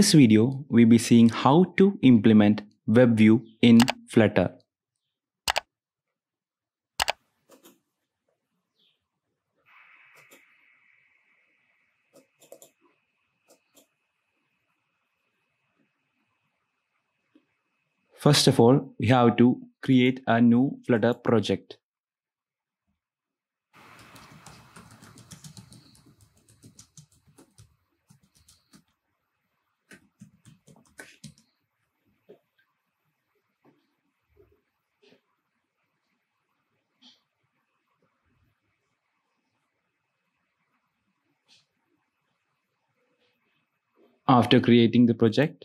this video, we'll be seeing how to implement WebView in Flutter. First of all, we have to create a new Flutter project. After creating the project,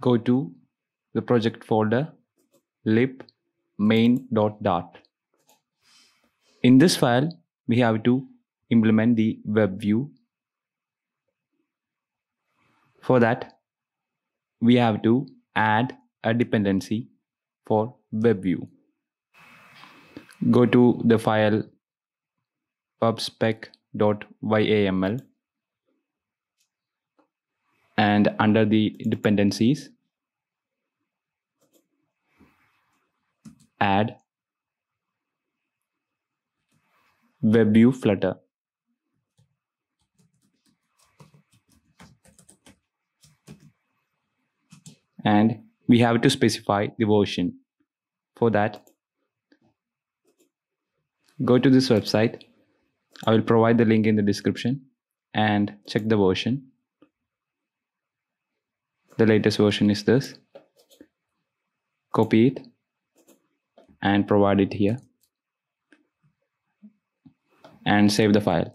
go to the project folder lib main.dart. In this file, we have to implement the web view. For that, we have to add a dependency for web view. Go to the file pubspec.yaml and under the dependencies add WebView Flutter. And we have to specify the version. For that, go to this website. I will provide the link in the description and check the version. The latest version is this. Copy it and provide it here and save the file.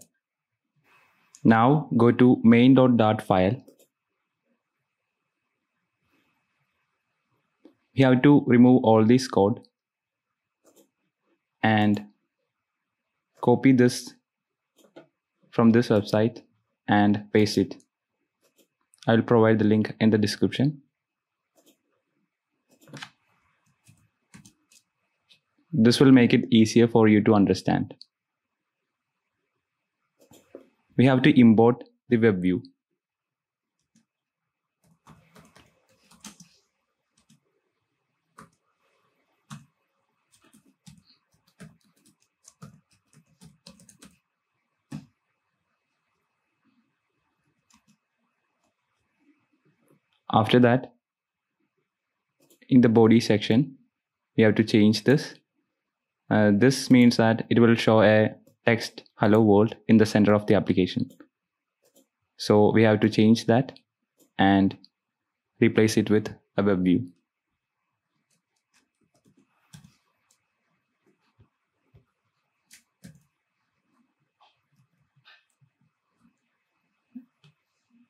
Now go to main.dart file. We have to remove all this code and copy this from this website and paste it. I will provide the link in the description. This will make it easier for you to understand. We have to import the web view. After that, in the body section, we have to change this uh, this means that it will show a text hello world in the center of the application. So we have to change that and replace it with a web view.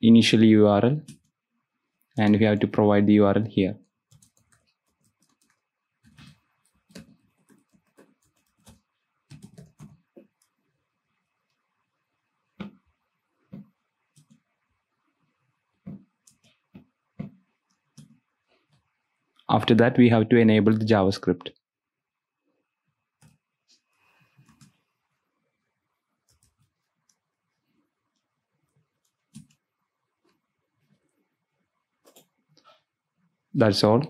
Initially URL and we have to provide the URL here. After that, we have to enable the JavaScript. That's all.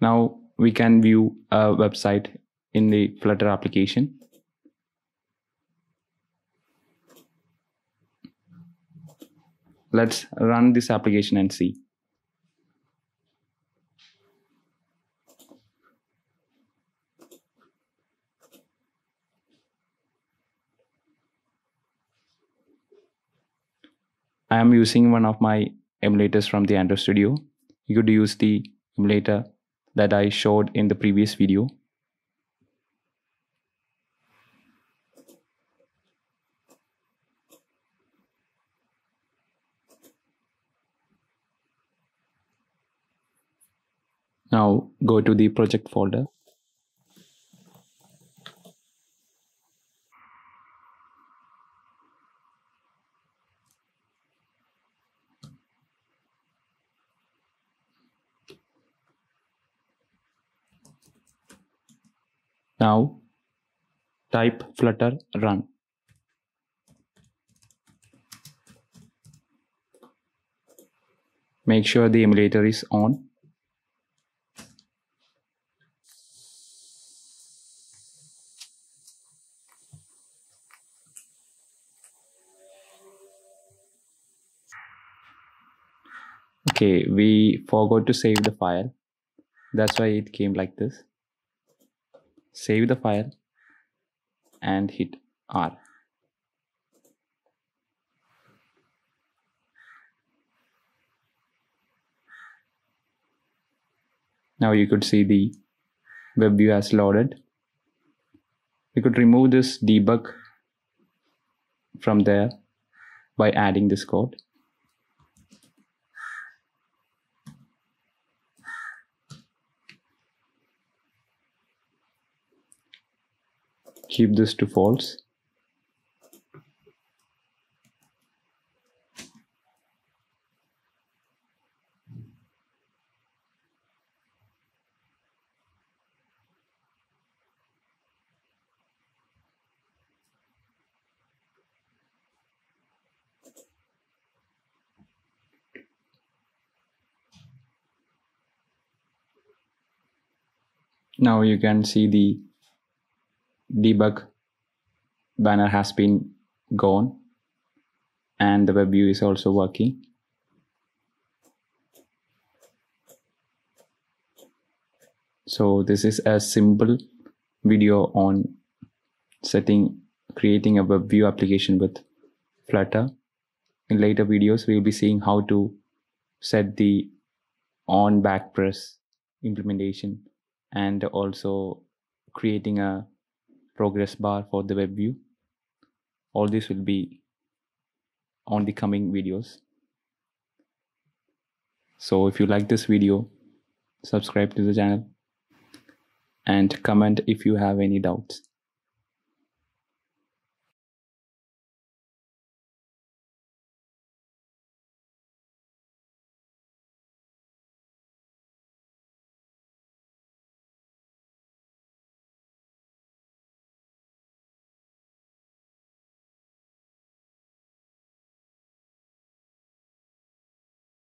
Now we can view a website in the Flutter application. Let's run this application and see. I am using one of my emulators from the Android Studio. You could use the emulator that I showed in the previous video. Now go to the project folder Now type flutter run. make sure the emulator is on. Okay we forgot to save the file. That's why it came like this save the file and hit R. Now you could see the web view has loaded. We could remove this debug from there by adding this code keep this to false? Now you can see the debug banner has been gone and the web view is also working. So this is a simple video on setting creating a web view application with flutter. In later videos we'll be seeing how to set the on back press implementation and also creating a progress bar for the web view. All this will be on the coming videos. So if you like this video subscribe to the channel and comment if you have any doubts